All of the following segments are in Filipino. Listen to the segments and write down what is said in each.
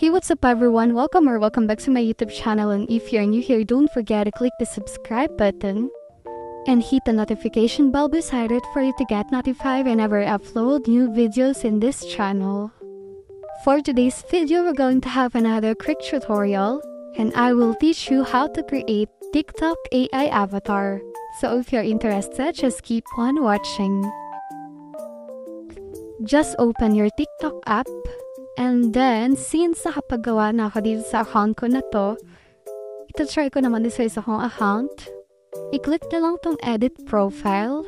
Hey, what's up everyone? Welcome or welcome back to my YouTube channel and if you're new here, don't forget to click the subscribe button and hit the notification bell beside it for you to get notified whenever I upload new videos in this channel. For today's video, we're going to have another quick tutorial and I will teach you how to create TikTok AI avatar. So if you're interested, just keep on watching. Just open your TikTok app and then since nakapagawa na ako dito sa account ko na to, ito try ko naman din sa isa kong account. I-click na lang tong edit profile.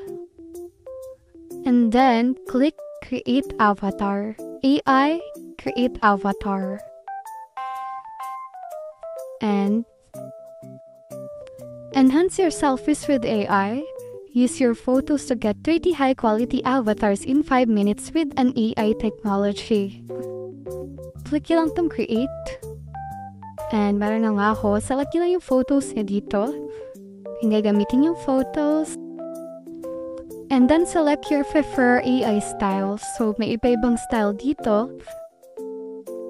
And then, click create avatar. AI, create avatar. And enhance your selfies with AI. Use your photos to get 30 high quality avatars in 5 minutes with an AI technology. Click nyo lang tong create. And meron na nga ako. Select nyo lang yung photos niya dito. Hindi gamitin yung photos. And then select your prefer AI style. So may iba-ibang style dito.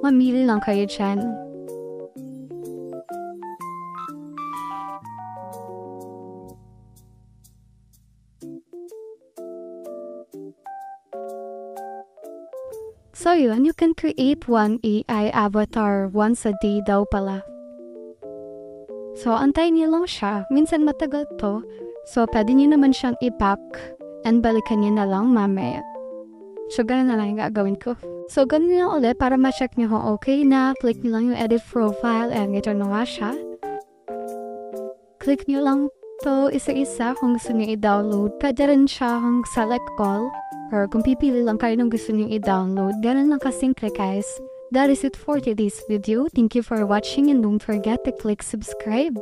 Mamili lang kayo dyan. So yun, you can create one AI avatar once a day daw pala. So, antayin niyo lang siya. Minsan matagal to. So, pwede niyo naman siyang i-pack and balikan niyo na lang mamaya. So, ganun na lang yung gagawin ko. So, ganun lang ulit para ma-check niyo kung okay na. Click niyo lang yung edit profile and ito na nga siya. Click niyo lang to isa-isa kung gusto niyo i-download. Pwede rin siya kung select all or kung pipili lang kayo ng gusto niyo i-download. Ganun lang kasimple guys. That is it for today's video. Thank you for watching and don't forget to click subscribe.